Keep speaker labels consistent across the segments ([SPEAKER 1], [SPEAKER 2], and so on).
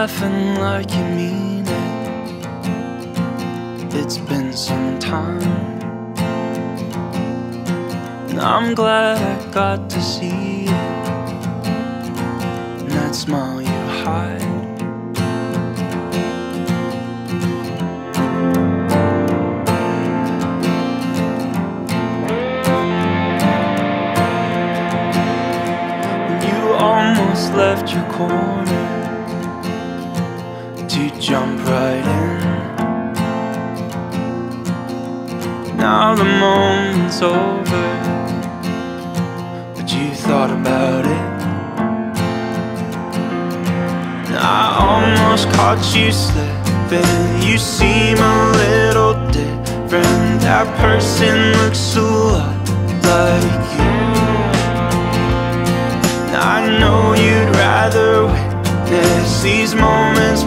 [SPEAKER 1] laughing like you mean it. It's been some time. And I'm glad I got to see it. And that smile you hide. You almost left your corner jump right in. Now the moment's over, but you thought about it. I almost caught you slipping. You seem a little different. That person looks a lot like you. I know you'd rather witness these moments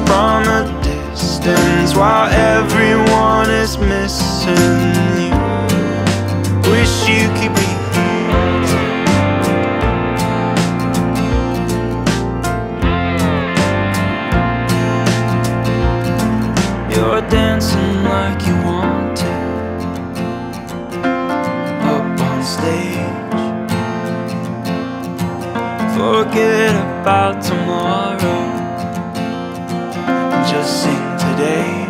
[SPEAKER 1] distance while everyone is missing you. Wish you could be here. You're dancing like you want to up on stage. Forget about tomorrow. Just sing today.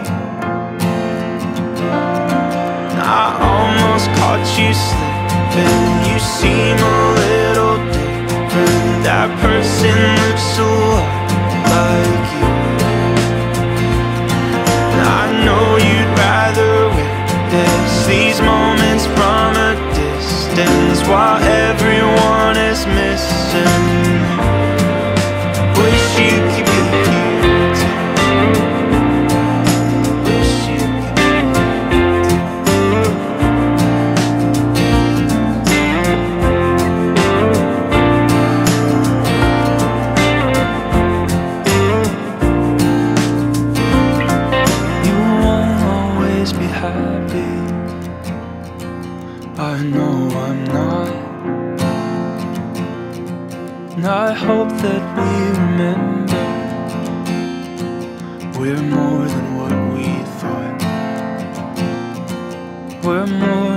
[SPEAKER 1] I almost caught you slipping. You seem a little different. That person looks lot like you. I know you'd rather witness these moments from a distance while everyone is missing. I know I'm not. And I hope that we remember we're more than what we thought. We're more